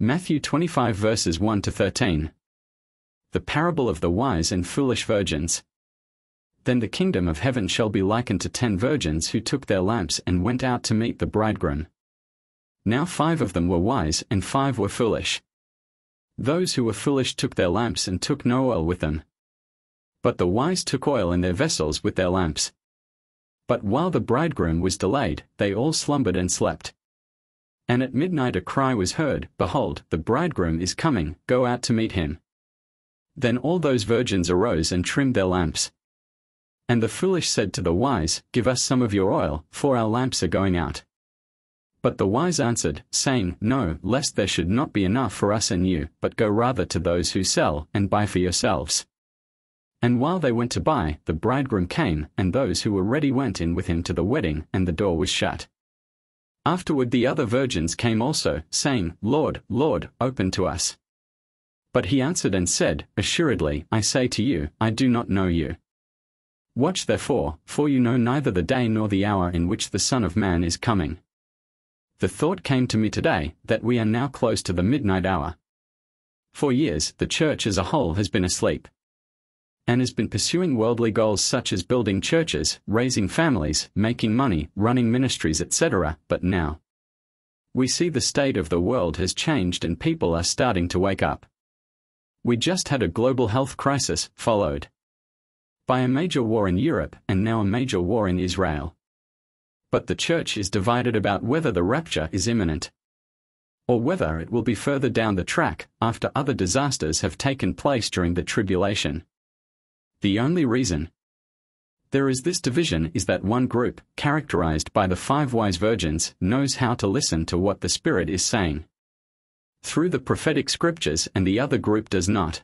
Matthew 25 verses 1 to 13. The parable of the wise and foolish virgins. Then the kingdom of heaven shall be likened to ten virgins who took their lamps and went out to meet the bridegroom. Now five of them were wise and five were foolish. Those who were foolish took their lamps and took no oil with them. But the wise took oil in their vessels with their lamps. But while the bridegroom was delayed, they all slumbered and slept. And at midnight a cry was heard, Behold, the bridegroom is coming, go out to meet him. Then all those virgins arose and trimmed their lamps. And the foolish said to the wise, Give us some of your oil, for our lamps are going out. But the wise answered, saying, No, lest there should not be enough for us and you, but go rather to those who sell, and buy for yourselves. And while they went to buy, the bridegroom came, and those who were ready went in with him to the wedding, and the door was shut. Afterward the other virgins came also, saying, Lord, Lord, open to us. But he answered and said, Assuredly, I say to you, I do not know you. Watch therefore, for you know neither the day nor the hour in which the Son of Man is coming. The thought came to me today that we are now close to the midnight hour. For years, the church as a whole has been asleep and has been pursuing worldly goals such as building churches, raising families, making money, running ministries, etc. But now, we see the state of the world has changed and people are starting to wake up. We just had a global health crisis, followed by a major war in Europe and now a major war in Israel. But the church is divided about whether the rapture is imminent or whether it will be further down the track after other disasters have taken place during the tribulation. The only reason there is this division is that one group, characterized by the five wise virgins, knows how to listen to what the Spirit is saying through the prophetic scriptures, and the other group does not.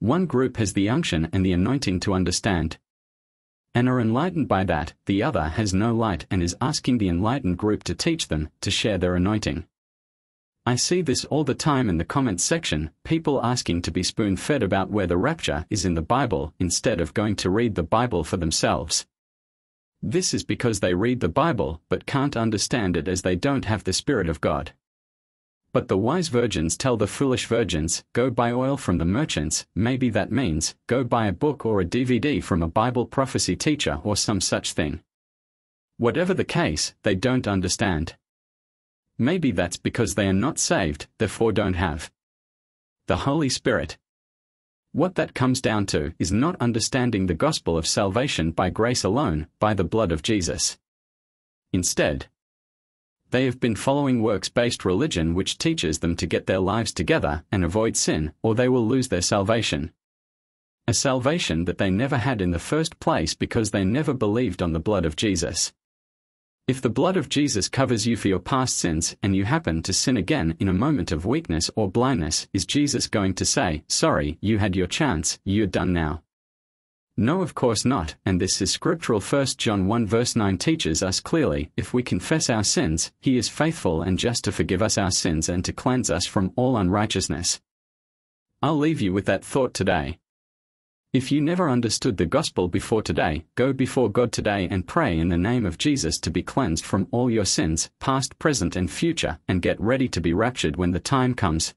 One group has the unction and the anointing to understand and are enlightened by that, the other has no light and is asking the enlightened group to teach them to share their anointing. I see this all the time in the comments section, people asking to be spoon fed about where the rapture is in the Bible instead of going to read the Bible for themselves. This is because they read the Bible but can't understand it as they don't have the Spirit of God. But the wise virgins tell the foolish virgins, go buy oil from the merchants, maybe that means, go buy a book or a DVD from a Bible prophecy teacher or some such thing. Whatever the case, they don't understand. Maybe that's because they are not saved, therefore don't have the Holy Spirit. What that comes down to is not understanding the gospel of salvation by grace alone, by the blood of Jesus. Instead, they have been following works based religion which teaches them to get their lives together and avoid sin, or they will lose their salvation. A salvation that they never had in the first place because they never believed on the blood of Jesus. If the blood of Jesus covers you for your past sins and you happen to sin again in a moment of weakness or blindness, is Jesus going to say, Sorry, you had your chance, you're done now? No, of course not, and this is scriptural 1 John 1 verse 9 teaches us clearly, if we confess our sins, he is faithful and just to forgive us our sins and to cleanse us from all unrighteousness. I'll leave you with that thought today. If you never understood the gospel before today, go before God today and pray in the name of Jesus to be cleansed from all your sins, past, present, and future, and get ready to be raptured when the time comes.